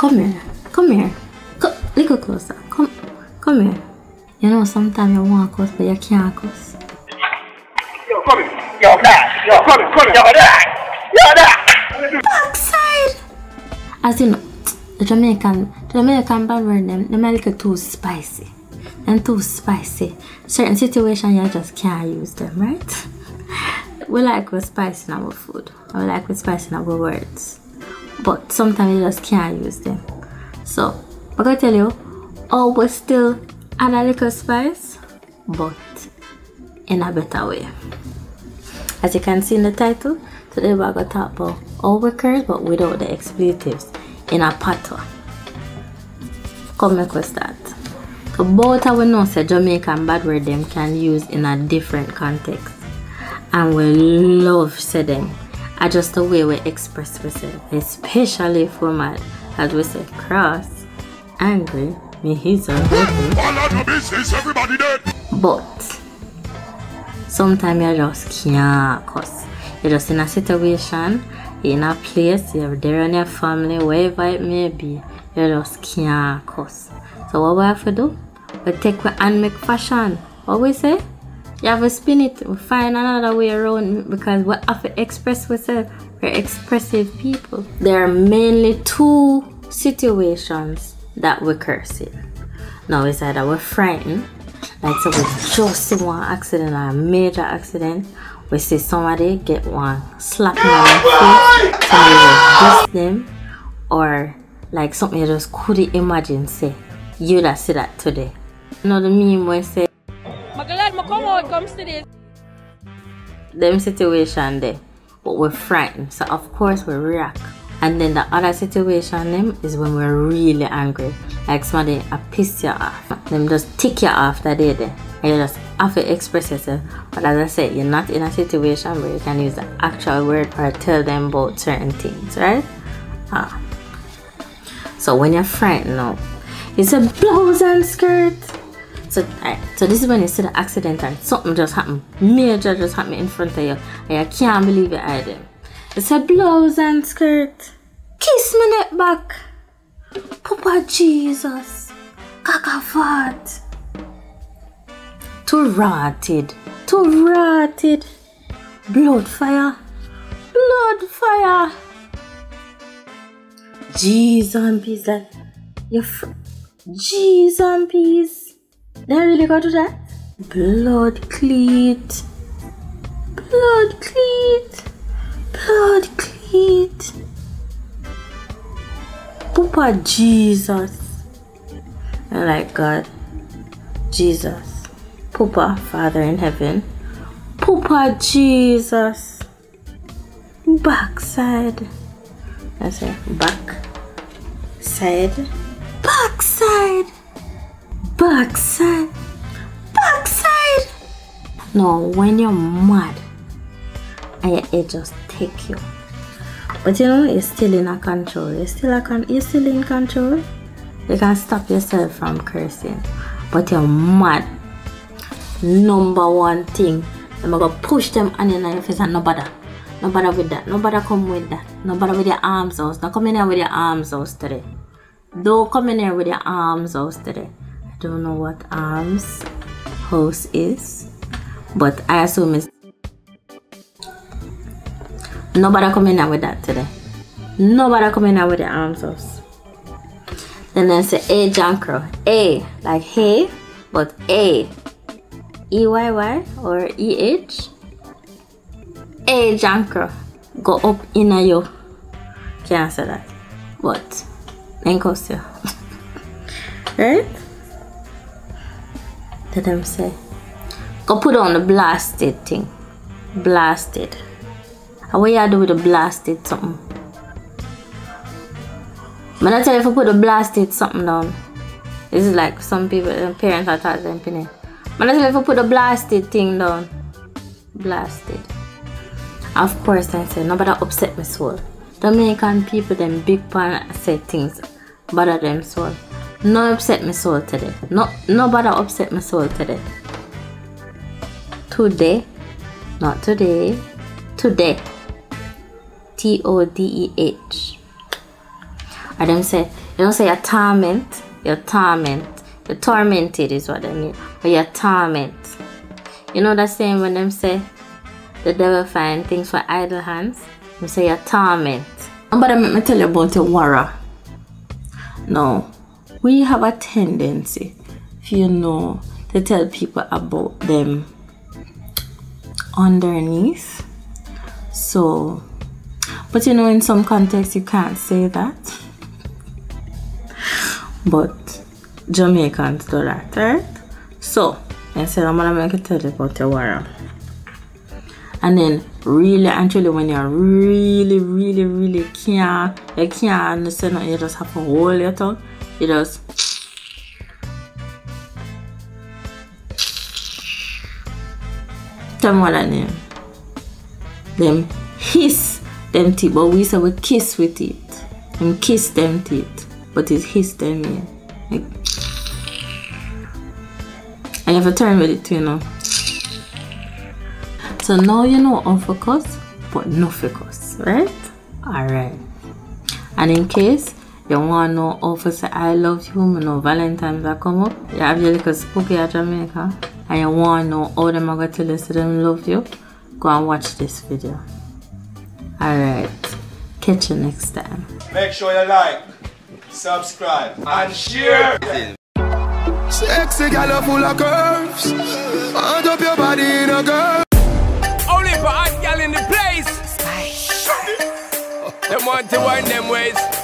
Come here. Come here. Co- little closer. Come, come here. You know, sometimes you want cuss, but you can't cuss. Yo, come here. Yo, that. Yo, come here. Come here. Yo, that. Yo, that. Backside. As you know, the Jamaican, the Jamaican bad word them, them a little too spicy. And too spicy. Certain situation you just can't use them, right? We like with spice in our food. We like with spice in our words. But sometimes you just can't use them. So, I'm gonna tell you, oh, we still add a little spice, but in a better way. As you can see in the title, today we're to talk about all workers but without the expletives in a patois. Come make we start. So both we know say Jamaican bad word them can use in a different context. And we love say them. Just the way we express ourselves, especially for mad. As we say cross, angry, me he's unhappy. Business, everybody dead. But sometimes you just can't cuss. You're just in a situation, in a place, you're there in your family, wherever it may be, you just can't cuss. So what we have to do? We take we and make fashion. What we say? You have to spin it, we find another way around because we have to express ourselves. We're expressive people. There are mainly two situations that we curse in. Now it's either we're frightened, like so we just see one accident or a major accident. We see somebody get one slap in the face, somebody will diss them, or like something you just couldn't imagine say, you that see that today. You know the meme where say come comes to this. them situation there, but we're frightened. So of course we react. And then the other situation them is when we're really angry. Like somebody a piss you off. Them just tick you off that day there. And you just have to express yourself. But as I said, you're not in a situation where you can use the actual word or tell them about certain things, right? Ah. So when you're frightened now, it's a blouse and skirt. So, so this is when you see the accident and something just happened, major just happened in front of you, and you can't believe it either. It's a blouse and skirt. Kiss me neck back. Papa Jesus. Kakafat. Too rotted. Too rotted. Blood fire. Blood fire. Jesus and peace. Like, you fr- Jesus and peace. They really go to that? Blood cleat. Blood cleat. Blood cleat. Papa Jesus. And like God. Jesus. Papa, Father in heaven. Papa Jesus. Backside. I say back. Side. Backside. Backside. Backside. No, when you're mad your head just take you. But you know, you're still in a control. You're still a con- you're still in control. You can stop yourself from cursing. But you're mad. Number one thing. I'm gonna push them on your face and no bother. No bother with that. No bother come with that. No bother with your arms out. Don't come in here with your arms out today. Don't come in here with your arms out today. Don't know what arms house is. But I assume it's Nobody coming out with that today. Nobody coming out with the arms house. Then say A Jankro. A like hey, but A. E Y Y or E H. A Jankro. Go up in a yo. Can't say that. But then you. right? Let them say. Go put on the blasted thing. Blasted. And what you do with the blasted something? When I tell you if I put the blasted something down, this is like some people, uh, parents are taught them penny. When I tell you if I put the blasted thing down, blasted. Of course, I say nobody upset my soul. Dominican people, them big pan say things bother them soul. No upset my soul today. No, nobody upset my soul today. Today, not today, today. T O D E H. Or them say, They don't say you torment, you torment. You tormented is what I mean. But you torment. You know that saying when them say the devil find things for idle hands? They say you torment. But let me tell you about your wara. Now, we have a tendency, if you know, to tell people about them underneath. So, but you know, in some contexts, you can't say that. But Jamaicans do that, right? So, I said, I'm gonna make a tell you about your wara. And then, really and truly, when you're really, really, really can't, you can't understand you just have to hold your tongue. You I name. Them hiss them teeth, but we say we kiss with it. Them kiss them teeth, but it's hiss them in. Like, you have a turn with it you know. So now you know how focus, but no focus, right? Alright. And in case you want to know how to say I love you, you know Valentine's are come up, you have your little spooky at Jamaica, and you want to know how them are going to tell you them love you, go and watch this video. Alright. Catch you next time. Make sure you like, subscribe, and share. Sexy gal full of curves. Hand up your body in a girl. Only for hot gal in the place. Them want to wind them ways.